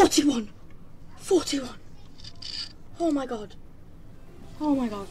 41! 41! Oh my god. Oh my god.